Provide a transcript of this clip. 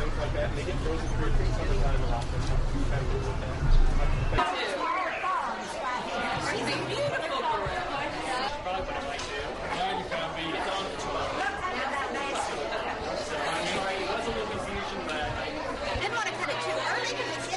things like that, and they get frozen for your food sometimes. a lot. Kind of with that. Didn't want to cut it too early because it's